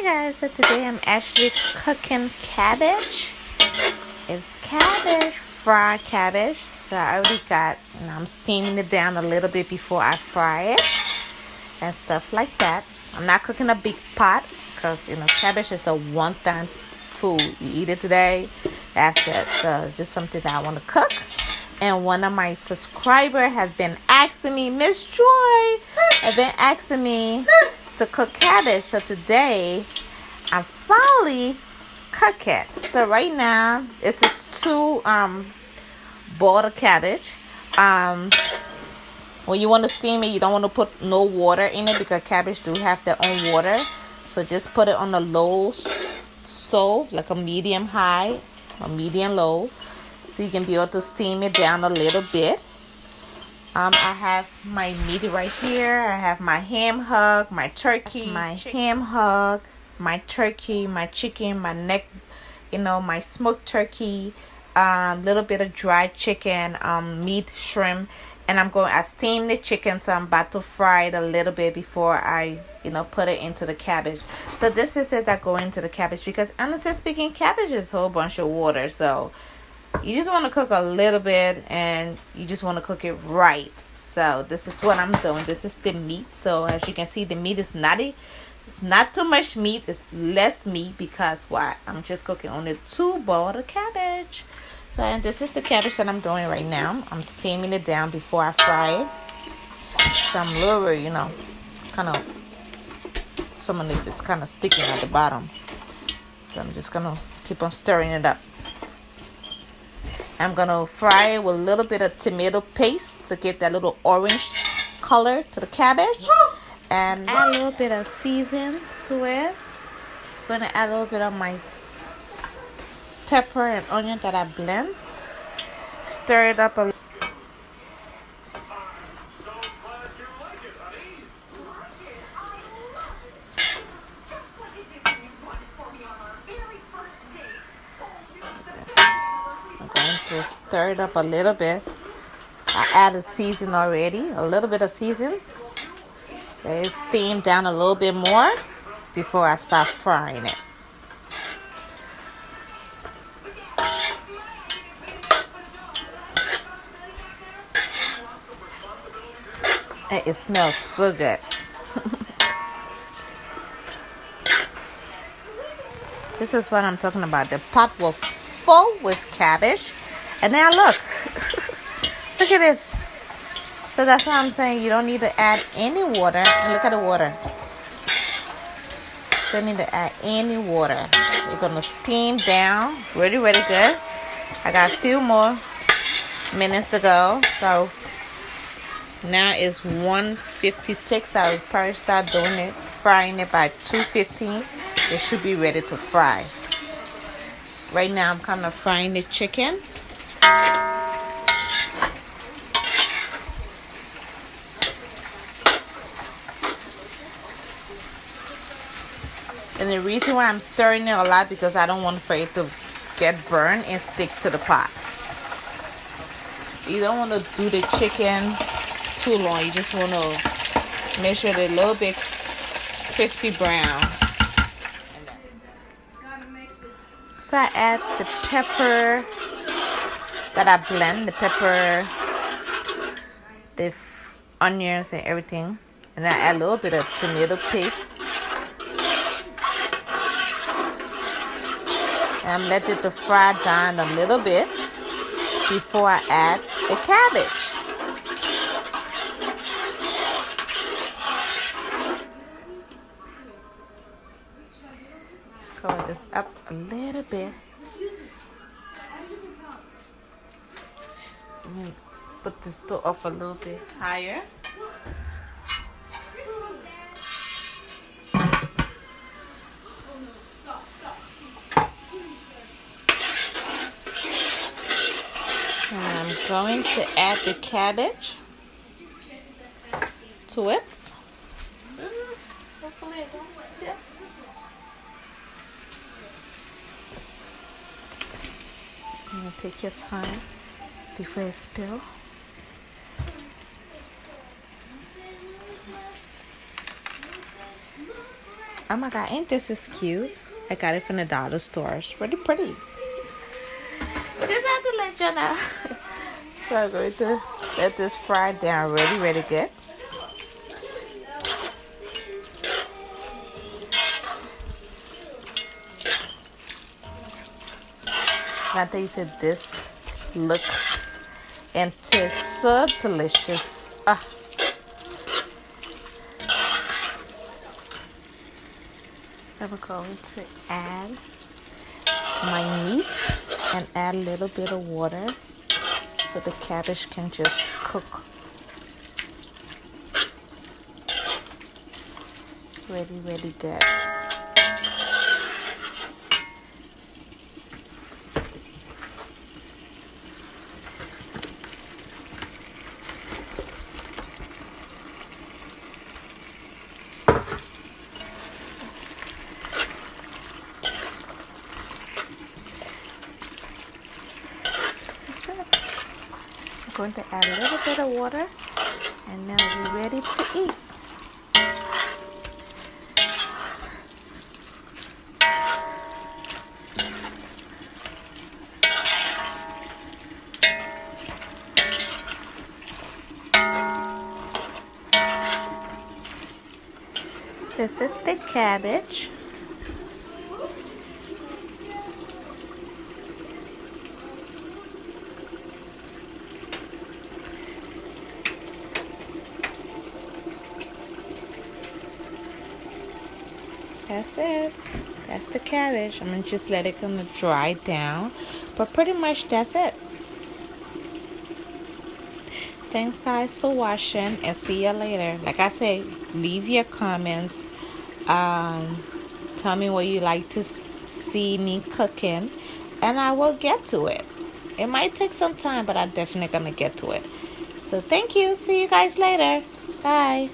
Hey guys, so today I'm actually cooking cabbage. It's cabbage, fried cabbage. So I already got, and I'm steaming it down a little bit before I fry it and stuff like that. I'm not cooking a big pot because you know cabbage is a one-time food. You eat it today, that's it. So just something that I want to cook. And one of my subscriber has been asking me, Miss Joy, has been asking me to cook cabbage. So today I'm finally cook it. So right now this is two um boiled cabbage. Um when you want to steam it, you don't want to put no water in it because cabbage do have their own water. So just put it on a low stove, like a medium high or medium low, so you can be able to steam it down a little bit. Um, I have my meat right here. I have my ham hog, my turkey, my ham hog, my turkey, my chicken, my neck, you know, my smoked turkey, a um, little bit of dried chicken, um, meat, shrimp, and I'm going. I steam the chicken, so I'm about to fry it a little bit before I, you know, put it into the cabbage. So this is it that go into the cabbage because honestly speaking, cabbage is a whole bunch of water, so you just want to cook a little bit and you just want to cook it right. So this is what i'm doing. This is the meat. So as you can see the meat is not it's not too much meat it's less meat because why? I'm just cooking only two boiled of cabbage. So and this is the cabbage that i'm doing right now. I'm steaming it down before i fry it. Some little you know kind of some of it is kind of sticking at the bottom. So i'm just gonna keep on stirring it up I'm gonna fry it with a little bit of tomato paste to give that little orange color to the cabbage and add a little bit of season to it. I'm gonna add a little bit of my pepper and onion that I blend. Stir it up a just stir it up a little bit. I added season already, a little bit of season. Let it steam down a little bit more before I start frying it. And it smells so good. this is what I'm talking about. The pot will full with cabbage and now look. look at this. So that's why I'm saying you don't need to add any water. And look at the water. Don't need to add any water. You're gonna steam down really, really good. I got a few more minutes to go. So now it's 156. I will probably start doing it, frying it by 215. It should be ready to fry. Right now I'm kind of frying the chicken. And the reason why I'm stirring it a lot because I don't want for it to get burned and stick to the pot. You don't want to do the chicken too long. You just want to make sure they're a little bit crispy brown. So I add the pepper that I blend the pepper, the onions, and everything. And I add a little bit of tomato paste. And I'm let it to fry down a little bit before I add the cabbage. Cover this up a little bit. Put the stove off a little bit higher. And I'm going to add the cabbage to it. take your time before it spill. Oh my god, ain't this is cute? I got it from the dollar store. It's pretty pretty. Just have to let you know. so I'm going to let this fry down really, really good. I think you said this look and tastes so delicious. Ah. I'm going to add my meat and add a little bit of water so the cabbage can just cook really really good going to add a little bit of water and now we're ready to eat. This is the cabbage. That's it. That's the cabbage. I'm to just let it kind of dry down. But pretty much that's it. Thanks guys for watching and see you later. Like I said, leave your comments. Um, tell me what you like to see me cooking and I will get to it. It might take some time, but I'm definitely to get to it. So thank you. See you guys later. Bye.